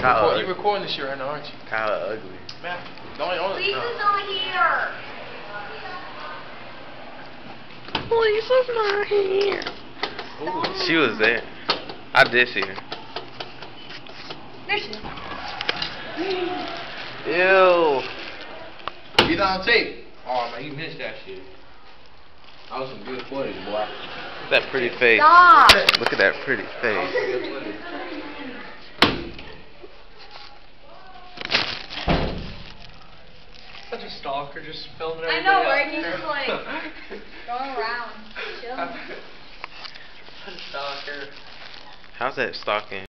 Kyle, Record- ugly. you recording this shit right now, aren't you? Kyle ugly. Man, don't don't. Lisa's no. not here. Lisa's not here. Ooh. She was there. I did see her. There she is. Ew. He's on tape. Oh man, you missed that shit. That was some good footage, boy. Look at that pretty face. Stop. Look at that pretty That was face. some good footage. Such a stalker, just filming everything. I everybody know, out right? He's just like going around, chilling. Such a stalker. How's that stalking?